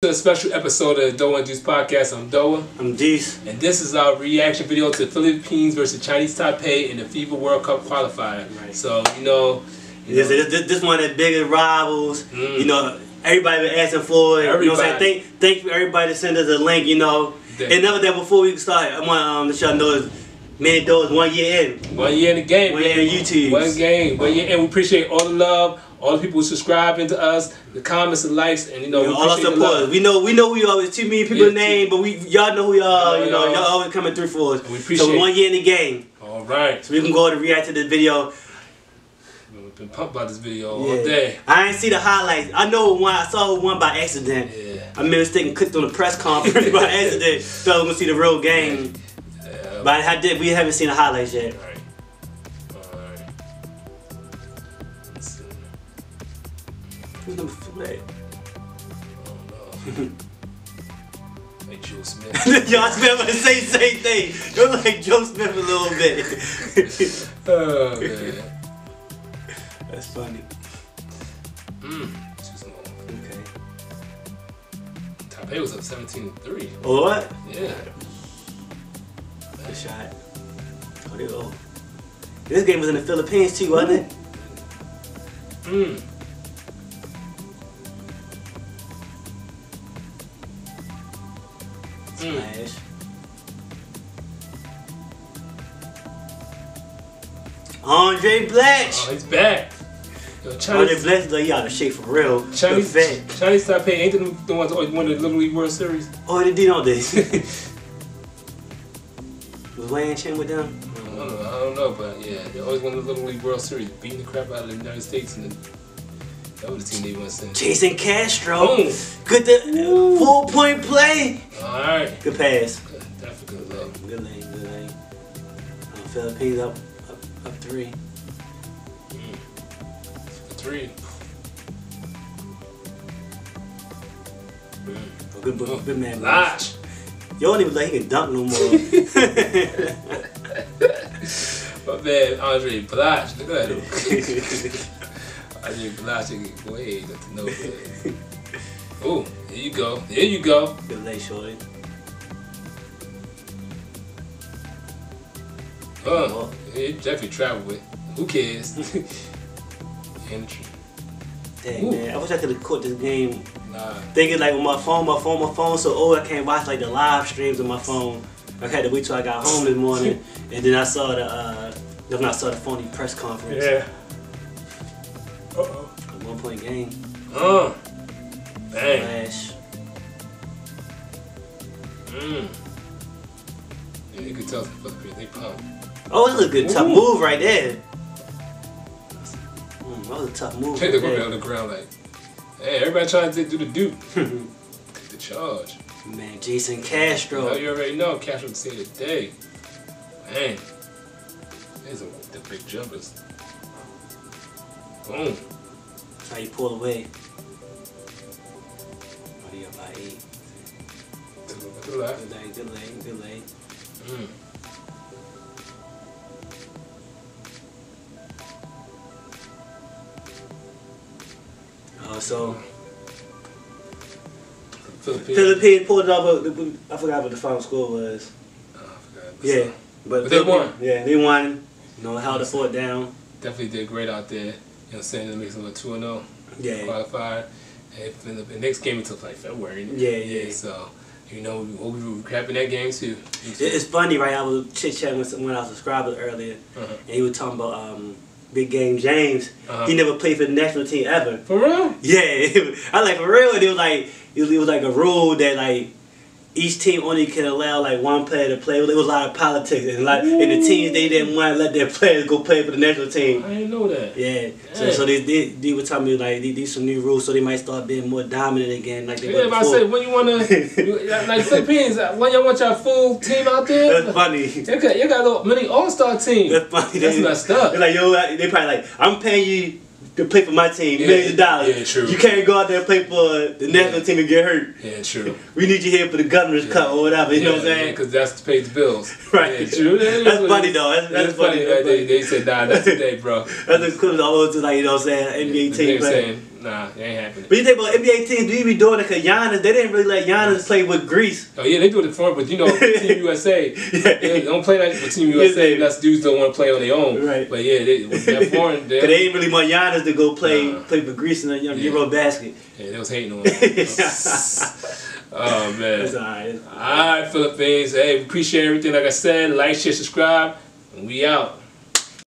to a special episode of the Doah and Duce podcast. I'm Doah, I'm Duce. and this is our reaction video to the Philippines versus Chinese Taipei in the FIBA World Cup qualifier. Right. So you know, you This, know, this, this, one of the biggest rivals. Mm. You know, everybody been asking for it. You know what I'm Everybody. saying? Thank, thank you everybody sent us a link, you know. And never that before we start, I want um, to show know is many doors one year in. one year in the game, One year in YouTube. one game, one year, and we appreciate all the love, all the people subscribing to us, the comments, and likes, and you know, You we know, all our love. We know we know we always too many people Yeah, name, but we y'all know who y'all you know, y'all. always coming through for us. And we so appreciate one year in the game. All right, So we can go and react to this video. we've been pumped about this video Yeah. all day. I ain't see the highlights. I know one I saw one by accident. Yeah. I made a mistake and clicked on the press conference by accident. So I was gonna see the real game. Yeah. But I did. We haven't seen the highlights yet. Who's number four? I don't know. Like Joe Smith. Y'all Smith the same same thing. You're like Joe Smith a little bit. oh man. That's funny. Mm. Okay. Taipei was up 17 3. What? Yeah. Good shot. Oh, they go. This game was in the Philippines too, wasn't it? Mm. Smash. Andray Blatche. Oh, he's back. Yo, Andray Chinese, Blatche, like, he out of shape for real. Chinese. Chinese Taipei ain't the, the ones that always won the Little League World Series. Oh, they did all this. was Wayne Chen with them? I don't know, I don't know, but yeah, they always won the Little League World Series, beating the crap out of the United States, and that was the team they won since. Jayson Castro. Boom. Good to, full point play. All right. Good pass. Good, Definitely good love. Good lane, good lane. Um, Philippines up, up, up three. For three. Mm. Oh, good, good, good man. Lash. Yo don't even like he can dunk no more. My man, Andray Blatche. Look at him. Andray Blatche, boy, got to know that. Oh, here you go. Here you go. good lane, shorty. Uh, he definitely traveled with. Who cares? Entry. Dang Ooh. man, I wish I could have caught this game. Nah. Thinking like with my phone, my phone, my phone so old I can't watch like the live streams on my phone. I had to wait till I got home this morning, and then I saw the, uh, then I saw the phony press conference. Yeah. Uh oh. A one point game. Uh. Bang. Flash. Mm. Yeah, you can tell the they pump. Oh, this is a good tough move right there. Mm, that was a tough move. Take right the woman there. on the ground like, hey, everybody trying to do the duke. the charge. Man, Jayson Now Castro. you already know Cash would say today. Man. These are the big jumpers. Boom. How you pull away. Oh, yeah, by eight. To the, to the left. Good lane, good lane, good lane. Mm. Oh, so Philippines. Philippines pulled it off. but I forgot what the final score was. Oh, I forgot. Yeah, but, But they won. Yeah, they won. You know, held the fort down. Definitely did great out there. You know what I'm saying? It makes them a 2 0 Yeah. qualified. For the, the next game until like February. Yeah, yeah. So, you know, we hope we were crapping that game too. It's funny, right? I was chit chatting with someone I was subscribed to earlier, Uh-huh. and he was talking about um, Big Game James. Uh-huh. He never played for the national team ever. For real? Yeah, I like for real. And it was like it was, it was like a rule that like each team only can allow like one player to play. It was a lot of politics and like and the teams they didn't want to let their players go play for the national team. I didn't know that. Yeah, so Yeah. so they, they they were telling me like these, these some new rules, so they might start being more dominant again, like they Yeah, if I say when you wanna, you, like Philippines, uh, when y'all want your full team out there, That's funny. you got, you got a little mini all star team. That's funny. That's They- messed up. They're like, yo, they probably like, I'm paying you to play for my team, Yeah, millions of dollars. yeah, true. You can't go out there and play for the national Yeah. team and get hurt. Yeah, true. We need you here for the governor's Yeah. cup or whatever. You know what I'm saying? Because that's to pay the bills. Right. Yeah, true. That is That's funny though. That's, that's It's funny. funny That's that they, they said, nah, not today, bro. That's the coolest almost to like you know what I'm saying NBA team saying, Nah, it ain't happening. But you think about NBA teams, do you be doing it because Giannis, they didn't really let Giannis play with Greece. Oh yeah, they do it for him, but you know, Team USA, yeah, they don't play like with Team USA. Yeah. That's dudes don't want to play on their own. Right. But yeah, they, that foreign, they, they ain't really want Giannis to go play Nah. play with Greece in a young Yeah. Euro basket. yeah, they was hating on. Him. oh man. That's alright. All right, Philippines. Hey, we appreciate everything. Like I said, like, share, subscribe, and we out.